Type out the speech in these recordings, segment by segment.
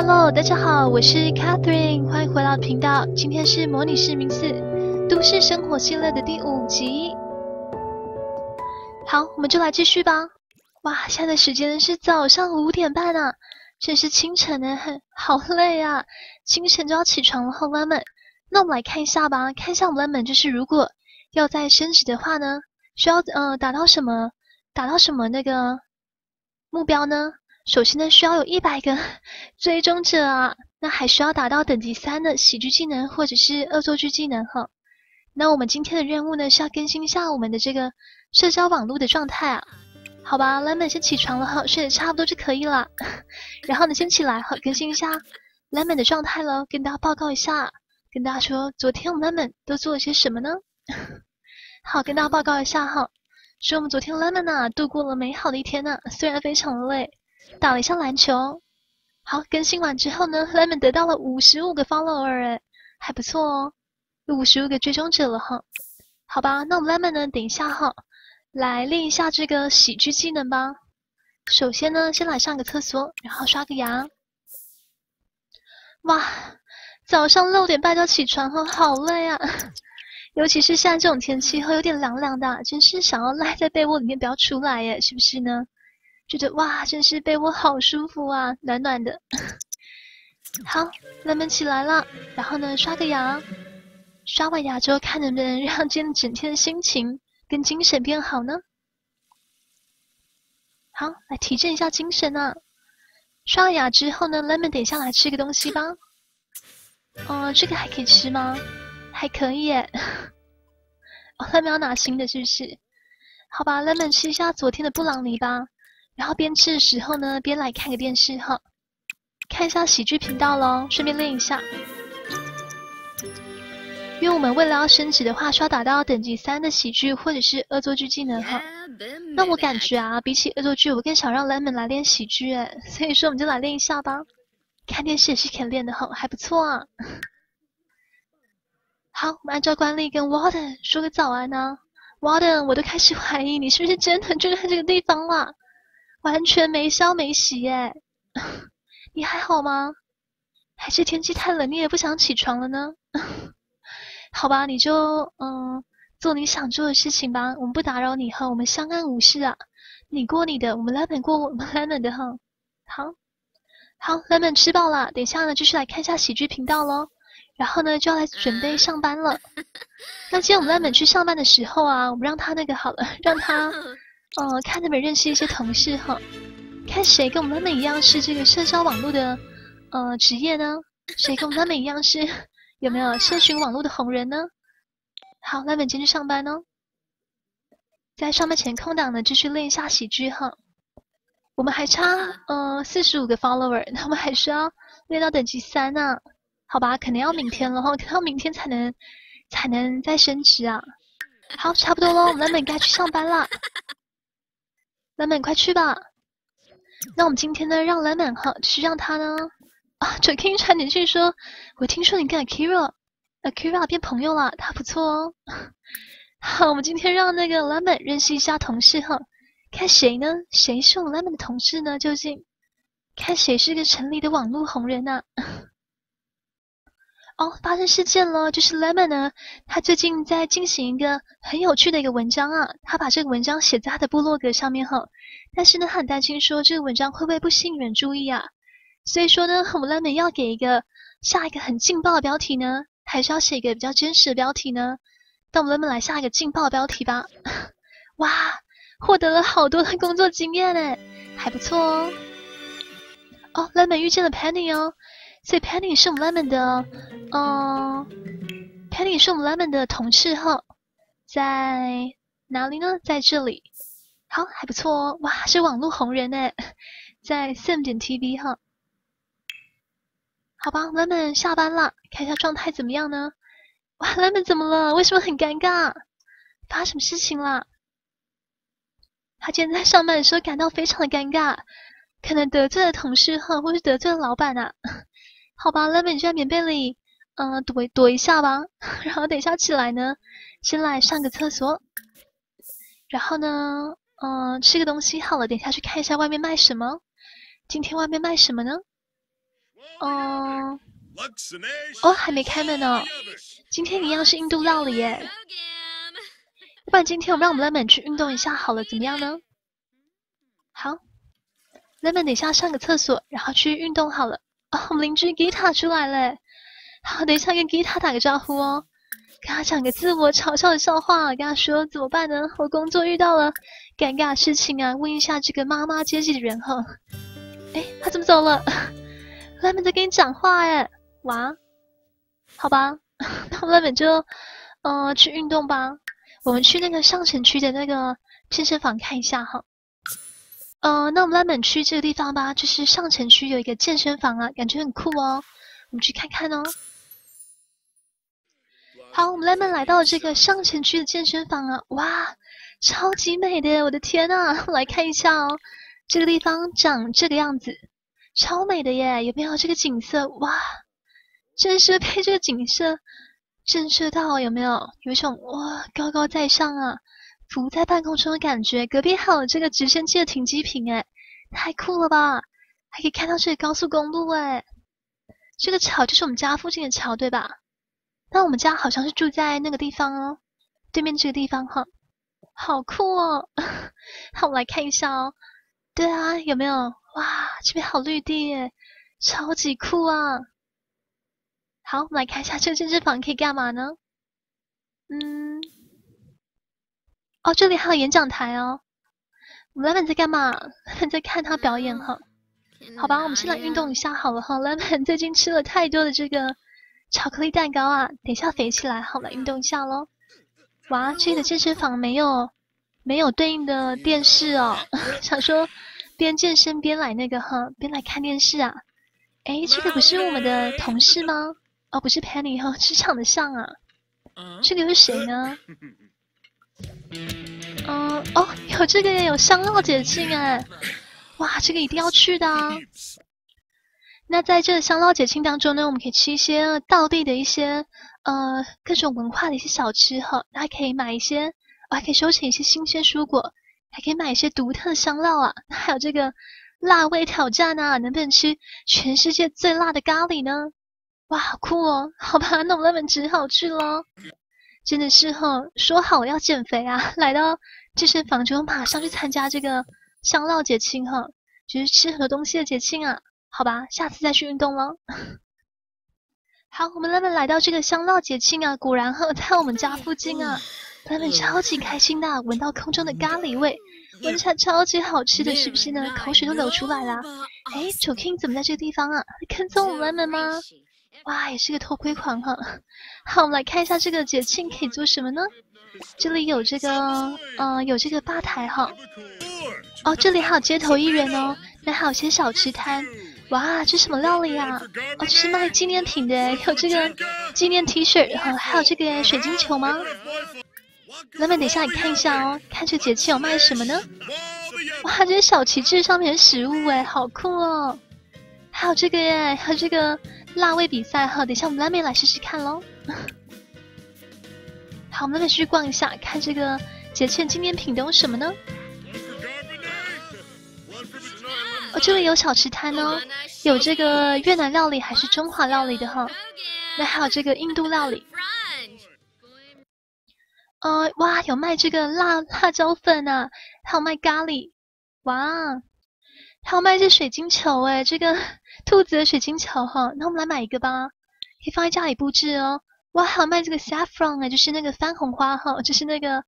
Hello，大家好，我是 Catherine，欢迎回到频道。今天是模拟市民四都市生活系列的第五集。好，我们就来继续吧。哇，现在的时间是早上五点半啊，真是清晨呢，好累啊，清晨就要起床了。好，e 们，那我们来看一下吧，看一下我们版本就是如果要再升级的话呢，需要呃达到什么，达到什么那个目标呢？首先呢，需要有一百个 追踪者啊，那还需要达到等级三的喜剧技能或者是恶作剧技能哈。那我们今天的任务呢，是要更新一下我们的这个社交网络的状态啊。好吧，lemon 先起床了哈，睡得差不多就可以了。然后呢，先起来哈，更新一下 lemon 的状态喽，跟大家报告一下，跟大家说昨天我们 lemon 都做了些什么呢？好，跟大家报告一下哈，说我们昨天 lemon 呢度过了美好的一天呢，虽然非常的累。打了一下篮球，好，更新完之后呢，lemon 得到了五十五个 follower，哎，还不错哦，有五十五个追踪者了哈。好吧，那我们 lemon 呢，等一下哈，来练一下这个喜剧技能吧。首先呢，先来上个厕所，然后刷个牙。哇，早上六点半就起床哈，好累啊！尤其是现在这种天气，会有点凉凉的，真是想要赖在被窝里面不要出来耶，是不是呢？觉得哇，真是被窝好舒服啊，暖暖的。好，慢慢起来了，然后呢，刷个牙，刷完牙之后，看能不能 让今天整天的心情跟精神变好呢？好，来提振一下精神啊。刷完牙之后呢，lemon 等一下来吃个东西吧。哦，这个还可以吃吗？还可以耶。哦，lemon 要拿新的，是不是？好吧，lemon 吃一下昨天的布朗尼吧。然后边吃的时候呢，边来看个电视哈，看一下喜剧频道喽，顺便练一下。因为我们为了要升级的话，需要达到等级三的喜剧或者是恶作剧技能哈。那我感觉啊，比起恶作剧，我更想让 lemon 来练喜剧哎，所以说我们就来练一下吧。看电视也是可以练的哈，还不错啊。好，我们按照惯例跟 Warden 说个早安呢。Warden，我都开始怀疑你是不是真的住在这个地方了。完全没消没息耶，你还好吗？还是天气太冷，你也不想起床了呢？好吧，你就嗯做你想做的事情吧，我们不打扰你哈，我们相安无事啊。你过你的，我们 lemon 过我们 lemon 的哈。好，好，lemon 吃饱了，等一下呢就是来看一下喜剧频道喽。然后呢就要来准备上班了。那今天我们 lemon 去上班的时候啊，我们让他那个好了，让他。哦，看能不能认识一些同事哈，看谁跟我们 lemon 一样是这个社交网络的呃职业呢？谁跟我们 lemon 一样是有没有社群网络的红人呢？好，lemon 今天去上班哦，在上班前空档呢继续练一下喜剧哈。我们还差呃四十五个 follower，那我们还需要练到等级三呢。好吧，可能要明天了哈，可能要明天才能才能再升职啊。好，差不多喽，我们 lemon 该去上班了了。lemon，快去吧。那我们今天呢，让蓝本哈，是让他呢啊，这 king 传简讯说，我听说你跟 Akira，Akira 变朋友了，他不错哦。好，我们今天让那个蓝本认识一下同事哈，看谁呢？谁是我们蓝本的同事呢？究竟看谁是个城里的网络红人呢？哦，发生事件了，就是 Lemon 呢，他最近在进行一个很有趣的一个文章啊，他把这个文章写在他的部落格上面哈，但是呢，他很担心说这个文章会不会不吸引人注意啊，所以说呢，我们 Lemon 要给一个下一个很劲爆的标题呢，还是要写一个比较真实的标题呢？那我们 Lemon 来下一个劲爆的标题吧，哇，获得了好多的工作经验呢，还不错哦，哦，Lemon 遇见了 Penny 哦。所以 Penny 是我们 Lemon 的，嗯，Penny 是我们 Lemon 的同事哈，在哪里呢？在这里，好，还不错哦，哇，是网络红人呢，在 Sam 点 TV 哈，好吧，Lemon 下班了，看一下状态怎么样呢？哇，Lemon 怎么了？为什么很尴尬？发什么事情了？他今天在上班的时候感到非常的尴尬，可能得罪了同事哈，或是得罪了老板啊。好吧，Lemon 就在棉被里，嗯，躲躲一下吧。然后等一下起来呢，先来上个厕所。然后呢，嗯，吃个东西好了，等一下去看一下外面卖什么。今天外面卖什么呢？嗯，哦，还没开门呢。今天一样是印度料理耶。不然今天我们让我们 lemon 去运动一下好了，怎么样呢？好，lemon 等一下上个厕所，然后去运动好了。哦，我们邻居 Gita 出来了。好，等一下跟 Gita 打个招呼哦，跟他讲个自我嘲笑的笑话，跟他说怎么办呢？我工作遇到了尴尬事情啊，问一下这个妈妈阶级的人哈。哎，他怎么走了？lemon 在跟你讲话哎，哇，好吧，那 lemon 就嗯去运动吧。我们去那个上城区的那个健身房看一下哈。呃，那我们来本区这个地方吧，就是上城区有一个健身房啊，感觉很酷哦。我们去看看哦。好，我们来们来到这个上城区的健身房啊，哇，超级美的，我的天呐！来看一下哦，这个地方长这个样子，超美的耶！有没有这个景色？哇，真是被这个景色震慑到，有没有？有一种哇，高高在上啊！浮在半空中的感觉，隔壁还有这个直升机的停机坪，哎，太酷了吧！还可以看到这个高速公路，哎，这个桥就是我们家附近的桥，对吧？但我们家好像是住在那个地方哦，对面这个地方哈，好酷哦！那，我们来看一下哦。对啊，有没有？哇，这边好绿地耶，超级酷啊！好，我们来看一下这个健身房可以干嘛呢？嗯。哦，这里还有演讲台哦。我们 lemon 在干嘛？在看他表演哈。好吧，我们现在运动一下好了哈。lemon 最近吃了太多的这个巧克力蛋糕啊，等一下肥起来，好来，运动一下喽。哇，这里的健身房没有没有对应的电视哦，想说边健身边来那个哈，边来看电视啊。哎，这个不是我们的同事吗？哦，不是 Penny 哈，是长得像啊。这个是谁呢？嗯哦，有这个也有香料解禁哎，哇，这个一定要去的。啊那在这香料解禁当中呢，我们可以吃一些道地的一些呃各种文化的一些小吃哈，还可以买一些，还可以收起一些新鲜蔬果，还可以买一些独特的香料啊。还有这个辣味挑战啊，能不能吃全世界最辣的咖喱呢？哇，好酷哦！好吧，那我们只好去喽。真的是哈，说好要减肥啊，来到健身房就马上去参加这个香料节庆哈，就是吃很多东西的节庆啊，好吧，下次再去运动喽。好，我们他们来到这个香料节庆啊，果然哈，在我们家附近啊他们超级开心的，闻到空中的咖喱味，闻起来超级好吃的，是不是呢？口水都流出来了。哎，九 king 怎么在这个地方啊？跟踪我们 lemon 吗？哇，也是个偷窥狂哈！好，我们来看一下这个节庆可以做什么呢？这里有这个，嗯，有这个吧台哈。哦，这里还有街头艺人哦，那还有些小吃摊。哇，这什么料理啊？哦，这是卖纪念品的，有这个纪念 T 恤哈，还有这个水晶球吗？那么等一下你看一下哦，看这节庆有卖什么呢？哇，这些小旗帜上面的食物哎，好酷哦！还有这个耶，还有这个。辣味比赛哈，等一下我们拉面来试试看喽。好，我们来去逛一下，看这个节庆纪念品都有什么呢？哦，这里有小吃摊哦，有这个越南料理还是中华料理的哈。那还有这个印度料理。呃，哇，有卖这个辣辣椒粉啊，还有卖咖喱，哇，还有卖这水晶球哎，这个。兔子的水晶球哈，那我们来买一个吧，可以放在家里布置哦。哇，还有卖这个 saffron 啊，就是那个番红花哈，就是那个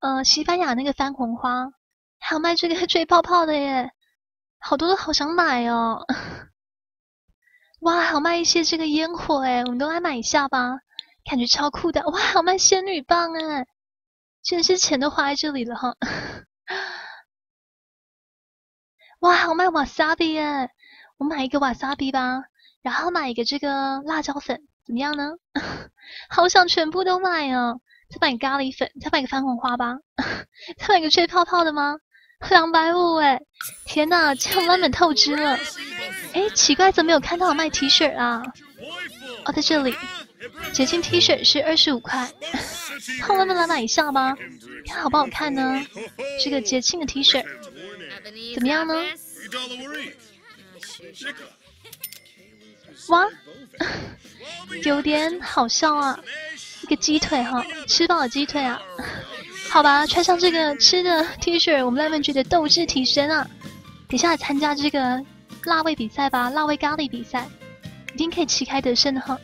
呃西班牙那个番红花，还有卖这个吹泡泡的耶，好多都好想买哦。哇，还有卖一些这个烟火哎，我们都来买一下吧，感觉超酷的。哇，还有卖仙女棒哎，真的是钱都花在这里了哈。哇，还有卖瓦萨比耶。我买一个瓦萨比吧，然后买一个这个辣椒粉，怎么样呢？好想全部都买哦！再买咖喱粉，再买个番红花吧，再买个吹泡泡的吗？两百五哎！天呐，这样完美透支了！哎，奇怪，怎么没有看到我卖 T 恤啊？哦，在这里，节庆 T 恤是二十五块，好，我们来买一下吧，看好不好看呢？这个节庆的 T 恤怎么样呢？哇，有点好笑啊！一个鸡腿哈，吃饱了鸡腿啊。好吧，穿上这个吃的 T 恤，我们 lemon 觉得斗志提升啊！等下来参加这个辣味比赛吧，辣味咖喱比赛，一定可以旗开得胜的哈！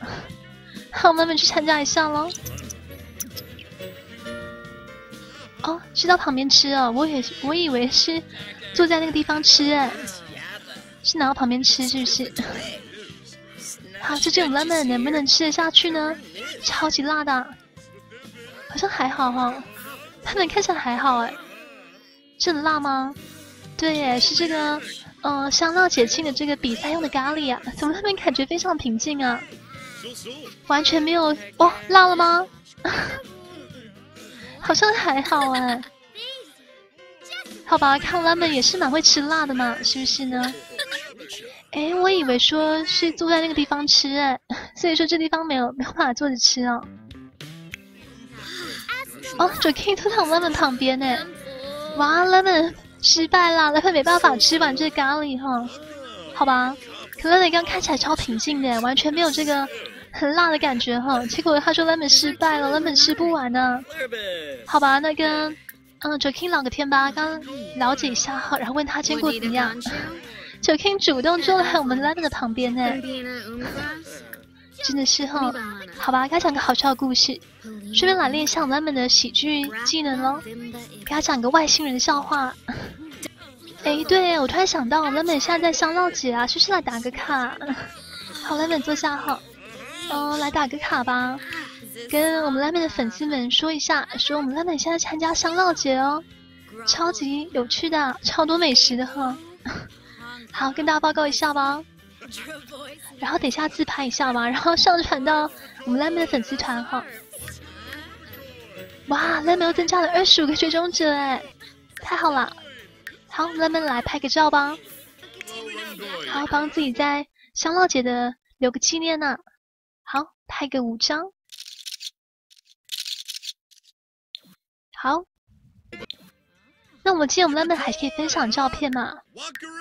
好，慢慢去参加一下喽。哦，是到旁边吃哦，我也我以为是坐在那个地方吃哎，是拿到旁边吃是不是？好，就这种 lemon 能不能吃得下去呢？超级辣的，好像还好哈。他们看起来还好哎，这很辣吗？对耶，是这个，嗯，香料解庆的这个比赛用的咖喱啊，怎么他们感觉非常平静啊？完全没有哦，辣了吗？好像还好哎，好吧，看他们也是蛮会吃辣的嘛，是不是呢？哎，我以为说是坐在那个地方吃哎，所以说这地方没有没有办法坐着吃哦。哦，就可以坐在我 lemon 旁边呢。哇，lemon 失败了，lemon 没办法吃完这咖喱哈。好吧，可 lemon 刚看起来超平静的，完全没有这个很辣的感觉哈。结果他说 lemon 失败了，lemon 吃不完呢。好吧，那个，嗯，Joking 聊个天吧，刚了解一下哈，然后问他见过怎么样。Joking 主动坐在我们 lemon 的旁边呢。真的是哈，好吧，给他讲个好笑的故事，顺便来练像他们的喜剧技能喽。给他讲个外星人笑话。哎，对我突然想到，，Lemon 现在在香料节啊，是不是来打个卡？好，，Lemon 坐下哈。嗯，来打个卡吧，跟我们拉面的粉丝们说一下，说我们拉面现在参加香料节哦，超级有趣的，超多美食的哈。好，跟大家报告一下吧。然后等一下自拍一下吧，然后上传到我们 lemon 的粉丝团哈。哇，lemon 又增加了二十五个追踪者哎，太好了！好辣妹来拍个照吧，好帮自己在香料节的留个纪念呢。好，拍个五张。好，那我们今天我们 lemon 还可以分享照片吗？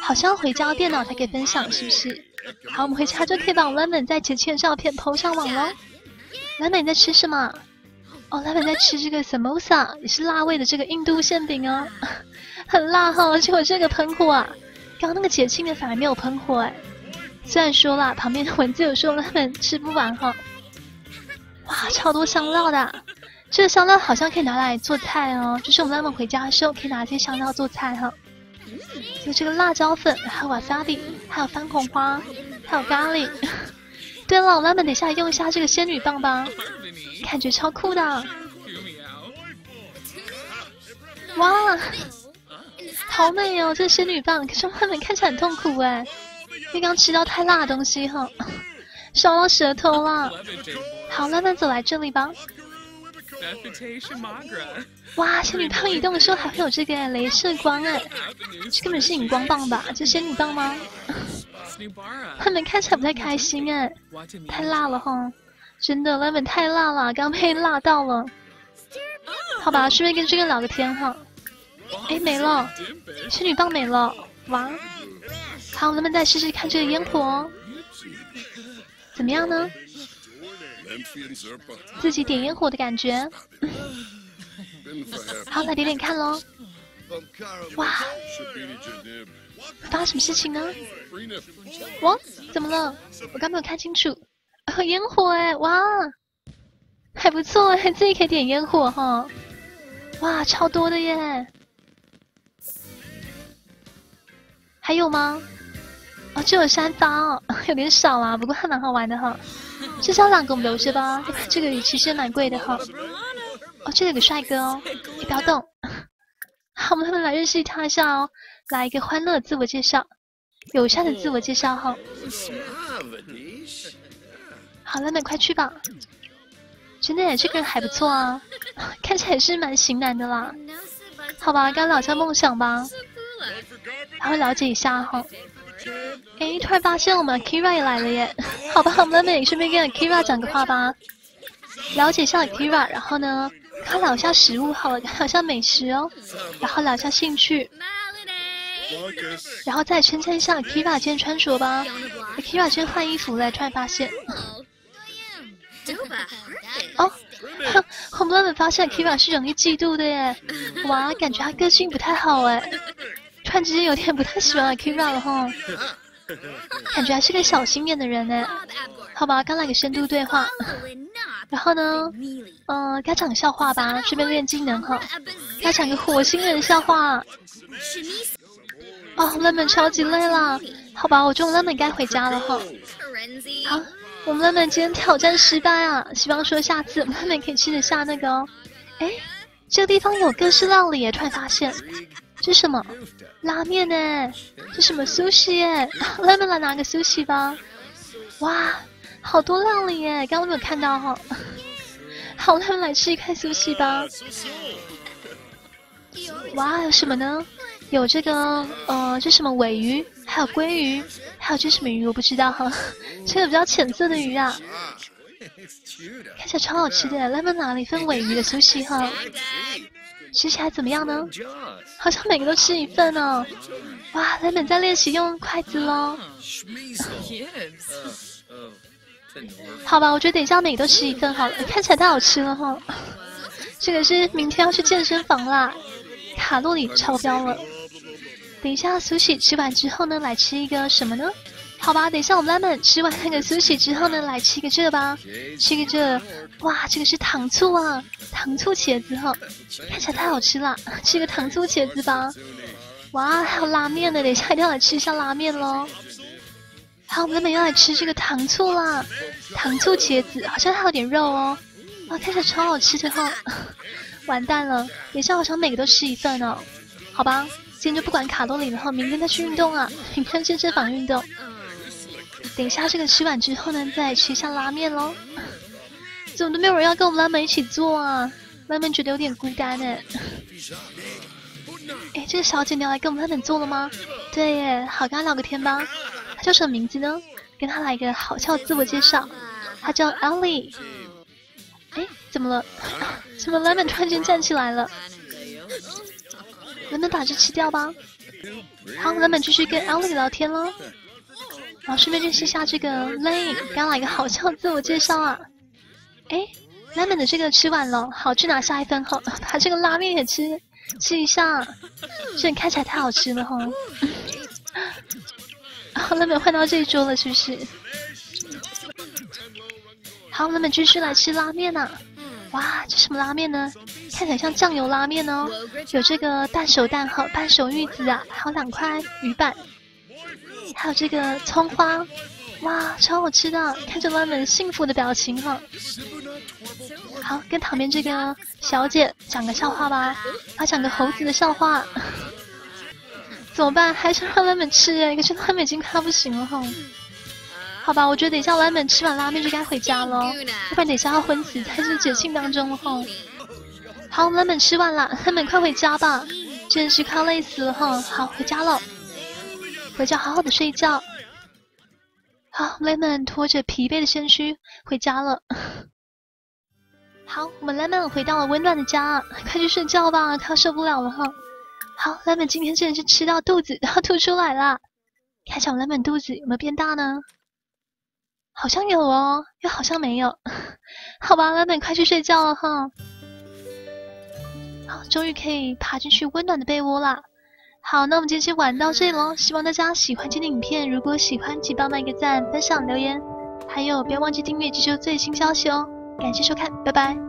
好像回家电脑才可以分享，是不是？好，我们回家就可以把 lemon 在节庆的照片 PO 上网喽。lemon 你在吃什么？哦，lemon 在吃这个 samosa，也是辣味的这个印度馅饼哦，很辣哈。结果这个喷火啊，刚刚那个节庆的反而没有喷火哎。虽然说啦，旁边的文字有说 lemon 吃不完哈。哇，超多香料的，这个香料好像可以拿来做菜哦，就是我们慢慢回家的时候可以拿这些香料做菜哈。有这个辣椒粉，还有瓦萨比，还有番红花，还有咖喱。对了，我们等下用一下这个仙女棒吧，感觉超酷的。哇，好美哦，这仙女棒。可是我们看起来很痛苦哎，因为刚吃到太辣的东西哈，烧到舌头了。好，慢慢走来这里吧。哇，仙女棒移动的时候还会有这个镭射光哎，这根本是荧光棒吧？这仙女棒吗？他们看起来不太开心哎，太辣了哈！真的，lemon 太辣了，刚被辣到了。好吧，顺便跟这个聊个天哈。哎，没了，仙女棒没了，哇！好，咱们再试试看这个烟火，怎么样呢？自己点烟火的感觉，好，来点点看喽。哇，发生什么事情呢？哇，怎么了？我刚没有看清楚。烟火哎，哇，还不错哎，自己可以点烟火哈。哇，超多的耶。还有吗？哦，只有三发哦，有点少啊，不过还蛮好玩的哈。这销量给我们留着吧，这个其实蛮贵的哈。哦，这里有个帅哥哦，你不要动。好，我们来认识他一下哦，来一个欢乐自我介绍，友善的自我介绍哈。好了，那快去吧。真的，这个人还不错啊，看起来是蛮型男的啦。好吧，刚聊下梦想吧，还会了解一下哈。哎，突然发现我们 Kira 也来了耶！好吧，我们美顺便跟 Kira 讲个话吧，了解一下 Kira，然后呢，跟他聊一下食物好了，聊一下美食哦，然后聊一下兴趣。然后再称赞一下 Kira 今天穿着吧。Kira 今天换衣服了，突然发现。哦，哼我们 lemon 发现 Kira 是容易嫉妒的耶。哇，感觉他个性不太好哎，突然之间有点不太喜欢 Kira 了哈。感觉还是个小心眼的人呢。好吧，刚来个深度对话。然后呢，嗯，该讲个笑话吧，顺便练技能哈。该讲个火星人笑话。哦，lemon 超级累了。好吧，我中 lemon 该回家了哈。好，我们 lemon 今天挑战失败啊，希望说下次 lemon 可以吃得下那个哦。哎，这个地方有各式料理耶，突然发现。这是什么？拉面呢？这什么 sushi 耶？lemon 来拿个苏西吧。哇，好多料理耶！刚刚没有看到哈。好，lemon 来吃一块苏西吧。哇，有什么呢？有这个呃，这什么尾鱼，还有鲑鱼，还有这什么鱼我不知道哈。这个比较浅色的鱼啊，看起来超好吃的。lemon 拿了一份尾鱼的休息哈。吃起来怎么样呢？好像每个都吃一份哦。哇，lemon 在练习用筷子喽。好吧，我觉得等一下每个都吃一份好了，看起来太好吃了哈。这个是明天要去健身房啦，卡路里超标了。等一下苏西吃完之后呢，来吃一个什么呢？好吧，等一下我们 lemon 吃完那个苏喜之后呢，来吃一个这吧，吃一个这，哇，这个是糖醋啊，糖醋茄子哈，看起来太好吃了，吃个糖醋茄子吧。哇，还有拉面呢，等一下一定要来吃一下拉面喽。好，我们 lemon 要来吃这个糖醋啦，糖醋茄子，好像还有点肉哦，哇，看起来超好吃的哈。完蛋了，等一下好像每个都吃一份哦，好吧，今天就不管卡路里了哈，明天再去运动啊，明天健身房运动。等一下，这个吃完之后呢，再吃一下拉面喽。怎么都没有人要跟我们 lemon 一起做啊？lemon 觉得有点孤单呢。哎，这个小姐你要来跟我们 lemon 做了吗？对耶，好，跟她聊个天吧。她叫什么名字呢？跟她来一个好笑自我介绍。她叫 Ellie。哎，怎么了？怎么拉面突然间站起来了？lemon 把这吃掉吧。好，lemon 继续跟 Ali 聊天喽。然后顺便认识一下这个 Lane，刚来一个好笑自我介绍啊！哎，Lemon 的这个吃完了，好去拿下一份好，把这个拉面也吃吃一下，这看起来太好吃了哈。好，Lemon 换到这一桌了是不是？好，Lemon 继续来吃拉面呐！哇，这什么拉面呢？看起来像酱油拉面哦，有这个半熟蛋和半熟玉子啊，还有两块鱼板。还有这个葱花，哇，超好吃的！看着 lemon 幸福的表情哈。好，跟旁边这个小姐讲个笑话吧，她讲个猴子的笑话。怎么办？还是让 lemon 吃哎？可是 lemon 已经快不行了哈。好吧，我觉得等一下 lemon 吃完拉面就该回家了，要不然等一下要昏死在这节庆当中了哈。好，lemon 吃完了，lemon 快回家吧，真是快累死了哈。好，回家了。回家好好的睡觉。好，lemon 拖着疲惫的身躯回家了。好，我们 lemon 回到了温暖的家，快去睡觉吧，他受不了了哈。好，lemon 今天真的是吃到肚子 都要吐出来了。看小 lemon 肚子有没有变大呢？好像有哦，又好像没有。好吧，lemon 快去睡觉了哈。好，终于可以爬进去温暖的被窝啦。好，那我们今天玩到这里喽，希望大家喜欢今天的影片。如果喜欢，请帮忙一个赞、分享、留言，还有不要忘记订阅，接收最新消息哦。感谢收看，拜拜。